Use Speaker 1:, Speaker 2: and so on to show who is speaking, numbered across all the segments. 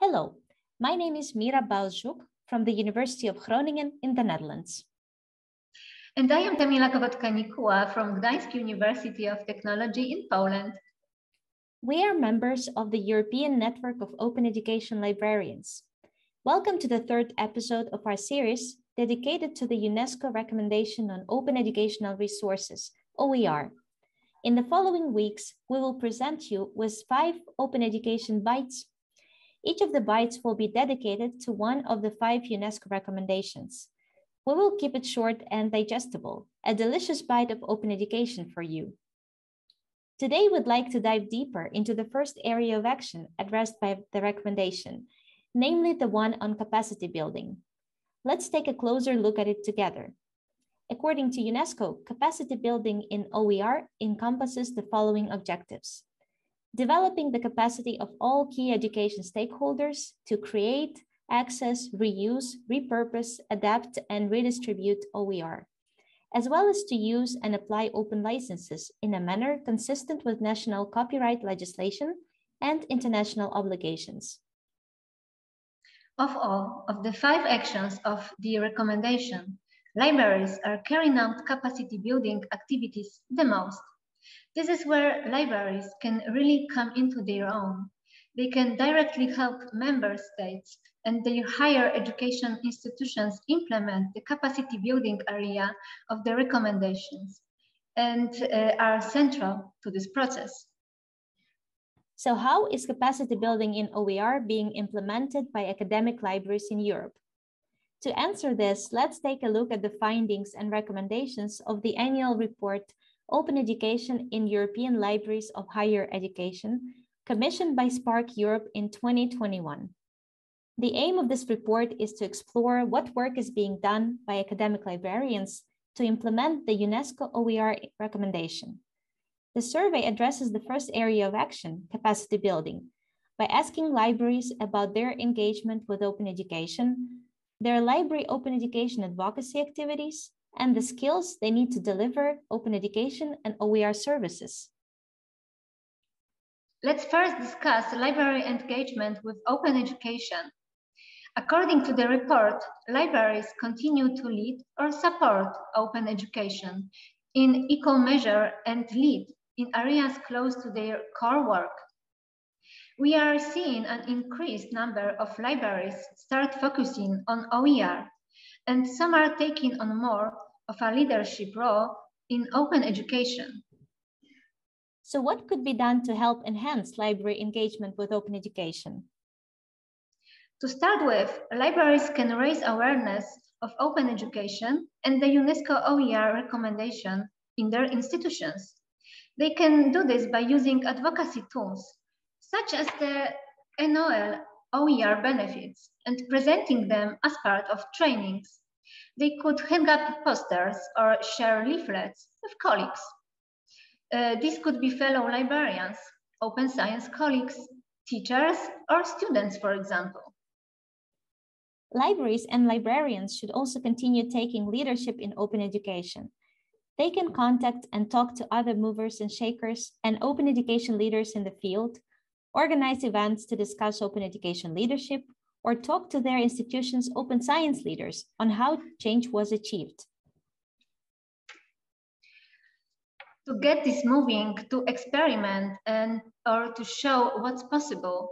Speaker 1: Hello, my name is Mira Buist-Zhuk from the University of Groningen in the Netherlands.
Speaker 2: And I am Kamila Kokot-Kanikula from Gdańsk University of Technology in Poland.
Speaker 1: We are members of the European Network of Open Education Librarians. Welcome to the third episode of our series dedicated to the UNESCO recommendation on open educational resources, OER. In the following weeks, we will present you with five open education bites each of the bites will be dedicated to one of the five UNESCO recommendations. We will keep it short and digestible, a delicious bite of open education for you. Today, we'd like to dive deeper into the first area of action addressed by the recommendation, namely the one on capacity building. Let's take a closer look at it together. According to UNESCO, capacity building in OER encompasses the following objectives developing the capacity of all key education stakeholders to create, access, reuse, repurpose, adapt, and redistribute OER, as well as to use and apply open licenses in a manner consistent with national copyright legislation and international obligations.
Speaker 2: Of all of the five actions of the recommendation, libraries are carrying out capacity building activities the most this is where libraries can really come into their own. They can directly help member states and their higher education institutions implement the capacity building area of the recommendations and uh, are central to this process.
Speaker 1: So how is capacity building in OER being implemented by academic libraries in Europe? To answer this, let's take a look at the findings and recommendations of the annual report Open Education in European Libraries of Higher Education, commissioned by SPARC Europe in 2021. The aim of this report is to explore what work is being done by academic librarians to implement the UNESCO OER recommendation. The survey addresses the first area of action, capacity building, by asking libraries about their engagement with open education, their library open education advocacy activities, and the skills they need to deliver open education and OER services.
Speaker 2: Let's first discuss library engagement with open education. According to the report, libraries continue to lead or support open education in equal measure and lead in areas close to their core work. We are seeing an increased number of libraries start focusing on OER and some are taking on more of a leadership role in open education.
Speaker 1: So what could be done to help enhance library engagement with open education?
Speaker 2: To start with, libraries can raise awareness of open education and the UNESCO OER recommendation in their institutions. They can do this by using advocacy tools, such as the ENOEL OER benefits, and presenting them as part of trainings. They could hang up posters or share leaflets with colleagues. Uh, this could be fellow librarians, open science colleagues, teachers, or students, for example.
Speaker 1: Libraries and librarians should also continue taking leadership in open education. They can contact and talk to other movers and shakers and open education leaders in the field, organize events to discuss open education leadership, or talk to their institution's open science leaders on how change was achieved.
Speaker 2: To get this moving, to experiment and or to show what's possible,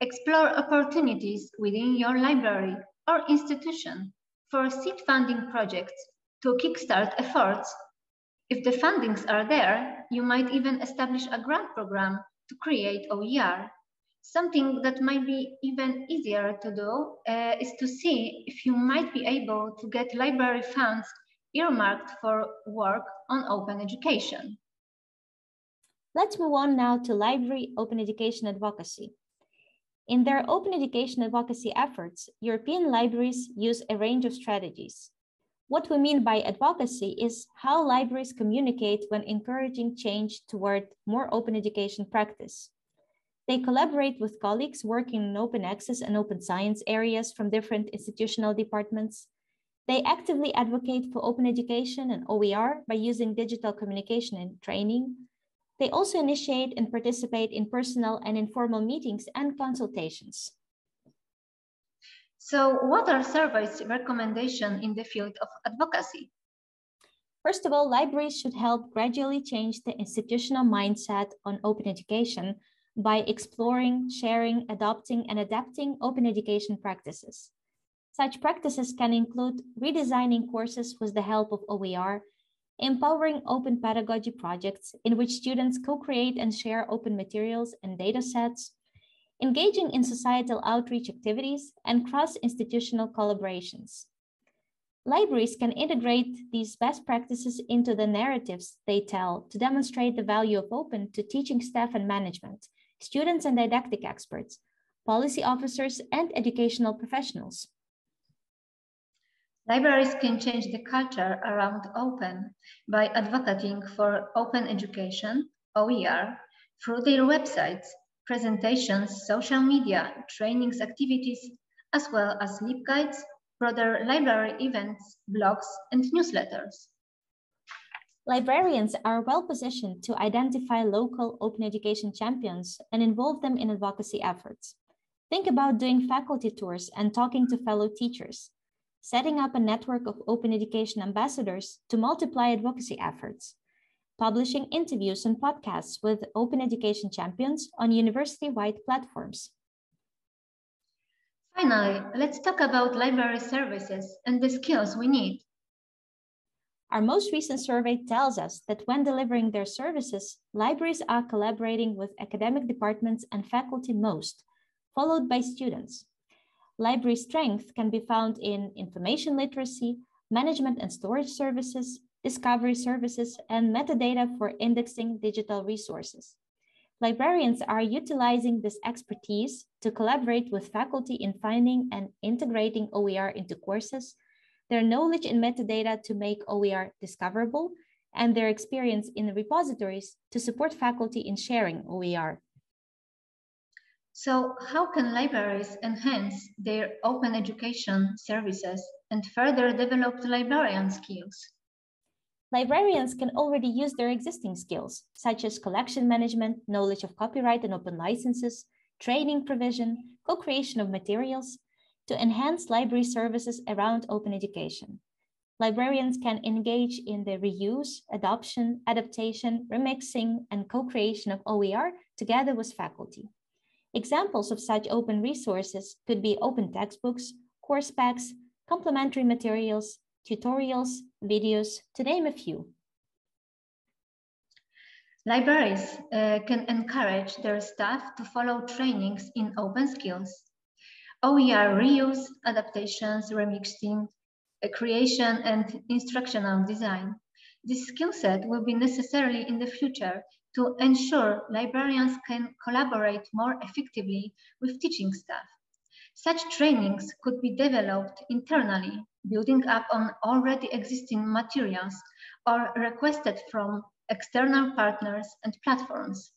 Speaker 2: explore opportunities within your library or institution for seed funding projects to kickstart efforts. If the fundings are there, you might even establish a grant program to create OER Something that might be even easier to do uh, is to see if you might be able to get library funds earmarked for work on open education.
Speaker 1: Let's move on now to library open education advocacy. In their open education advocacy efforts, European libraries use a range of strategies. What we mean by advocacy is how libraries communicate when encouraging change toward more open education practice. They collaborate with colleagues working in open access and open science areas from different institutional departments. They actively advocate for open education and OER by using digital communication and training. They also initiate and participate in personal and informal meetings and consultations.
Speaker 2: So what are surveys recommendations in the field of advocacy?
Speaker 1: First of all, libraries should help gradually change the institutional mindset on open education by exploring, sharing, adopting, and adapting open education practices. Such practices can include redesigning courses with the help of OER, empowering open pedagogy projects in which students co-create and share open materials and data sets, engaging in societal outreach activities, and cross-institutional collaborations. Libraries can integrate these best practices into the narratives they tell to demonstrate the value of open to teaching staff and management, students and didactic experts, policy officers, and educational professionals.
Speaker 2: Libraries can change the culture around open by advocating for open education, OER, through their websites, presentations, social media, trainings activities, as well as LibGuides, broader library events, blogs, and newsletters.
Speaker 1: Librarians are well positioned to identify local open education champions and involve them in advocacy efforts. Think about doing faculty tours and talking to fellow teachers, setting up a network of open education ambassadors to multiply advocacy efforts, publishing interviews and podcasts with open education champions on university-wide platforms.
Speaker 2: Finally, let's talk about library services and the skills we need.
Speaker 1: Our most recent survey tells us that when delivering their services, libraries are collaborating with academic departments and faculty most, followed by students. Library strength can be found in information literacy, management and storage services, discovery services, and metadata for indexing digital resources. Librarians are utilizing this expertise to collaborate with faculty in finding and integrating OER into courses their knowledge in metadata to make OER discoverable, and their experience in repositories to support faculty in sharing OER.
Speaker 2: So how can libraries enhance their open education services and further develop the librarian skills?
Speaker 1: Librarians can already use their existing skills, such as collection management, knowledge of copyright and open licenses, training provision, co-creation of materials, to enhance library services around open education. Librarians can engage in the reuse, adoption, adaptation, remixing, and co-creation of OER together with faculty. Examples of such open resources could be open textbooks, course packs, complementary materials, tutorials, videos, to name a few.
Speaker 2: Libraries uh, can encourage their staff to follow trainings in open skills OER reuse, adaptations, remixing, creation, and instructional design. This skill set will be necessary in the future to ensure librarians can collaborate more effectively with teaching staff. Such trainings could be developed internally, building up on already existing materials or requested from external partners and platforms.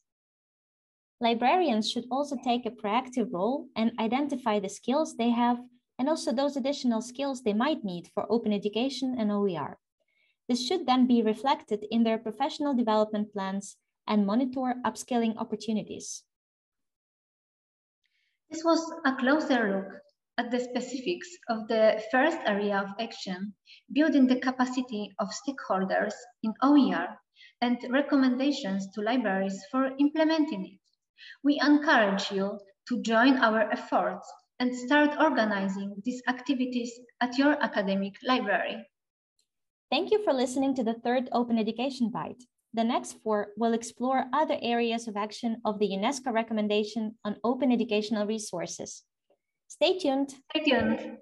Speaker 1: Librarians should also take a proactive role and identify the skills they have and also those additional skills they might need for open education and OER. This should then be reflected in their professional development plans and monitor upskilling opportunities.
Speaker 2: This was a closer look at the specifics of the first area of action, building the capacity of stakeholders in OER and recommendations to libraries for implementing it. We encourage you to join our efforts and start organizing these activities at your academic library.
Speaker 1: Thank you for listening to the third Open Education Bite. The next four will explore other areas of action of the UNESCO recommendation on open educational resources. Stay tuned.
Speaker 2: Stay tuned.